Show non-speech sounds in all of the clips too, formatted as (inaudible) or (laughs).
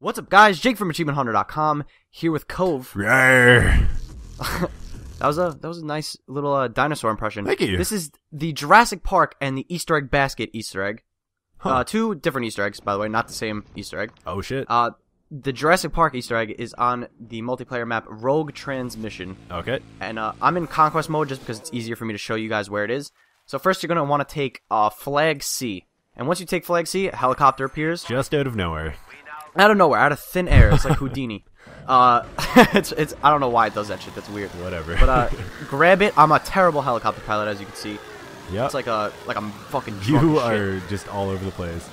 What's up, guys? Jake from AchievementHunter.com here with Cove. (laughs) That was a that was a nice little uh, dinosaur impression. Thank you. This is the Jurassic Park and the Easter egg basket Easter egg. Huh. Uh, two different Easter eggs, by the way, not the same Easter egg. Oh shit. Uh, the Jurassic Park Easter egg is on the multiplayer map Rogue Transmission, okay. and uh, I'm in conquest mode just because it's easier for me to show you guys where it is. So first, you're gonna want to take uh, Flag C, and once you take Flag C, a helicopter appears. Just out of nowhere. Out of nowhere, out of thin air. It's like (laughs) Houdini. Uh, (laughs) it's it's I don't know why it does that shit. That's weird. Whatever. But uh, (laughs) grab it. I'm a terrible helicopter pilot, as you can see. yep. It's like a like I'm fucking you as shit. are just all over the place.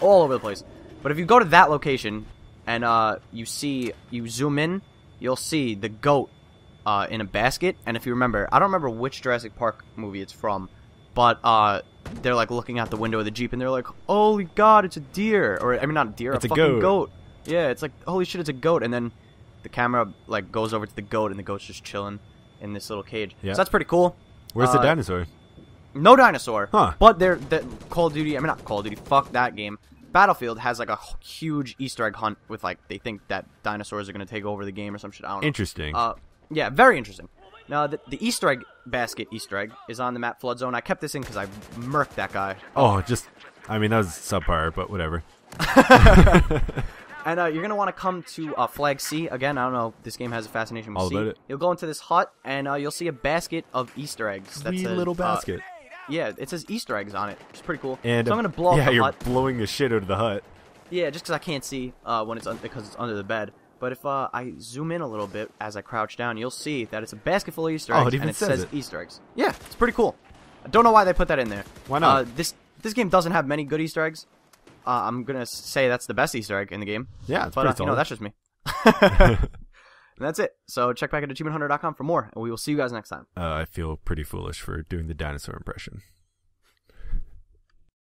all over the place. But if you go to that location and uh, you see you zoom in, you'll see the goat uh, in a basket. And if you remember, I don't remember which Jurassic Park movie it's from, but uh, they're like looking out the window of the jeep and they're like, "Holy God, it's a deer!" Or I mean, not a deer, It's a a fucking goat. Yeah, it's like, "Holy shit, it's a goat!" And then the camera like goes over to the goat and the goat's just chilling in this little cage. Yeah. So that's pretty cool. Where's the Uh, dinosaur? No dinosaur. Huh. But they're the Call of Duty. I mean, not Call of Duty. Fuck that game. Battlefield has like a huge Easter egg hunt with like they think that dinosaurs are gonna take over the game or some shit. I don't know. Interesting. Uh, yeah, very interesting. Now the, the Easter egg basket Easter egg is on the map Flood Zone. I kept this in because I murked that guy. oh, just. I mean, that was subpar, but whatever. (laughs) And uh, you're gonna want to come to uh, Flag C again. I don't know. This game has a fascination with All C. about it. You'll go into this hut and uh, you'll see a basket of Easter eggs. That Wee says, little uh, basket. yeah, it says Easter eggs on it, which is pretty cool. and so I'm gonna blow (laughs) up Yeah, the you're hut. blowing the shit out of the hut. Yeah, just because I can't see uh, when it's un- because it's under the bed. But if uh, I zoom in a little bit as I crouch down, you'll see that it's a basket full of Easter Oh, eggs, it even and it says says it. Easter eggs. Yeah, it's pretty cool. I don't know why they put that in there. Why not? Uh, this this game doesn't have many good Easter eggs. Uh, I'm gonna say that's the best Easter egg in the game. Yeah, it's but uh, pretty you know that's just me. and (laughs) (laughs) that's it. So check back at achievementhunter.com for more, and we will see you guys next time. Uh, I feel pretty foolish for doing the dinosaur impression.